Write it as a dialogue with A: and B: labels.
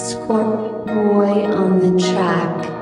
A: Scorp Boy on the track.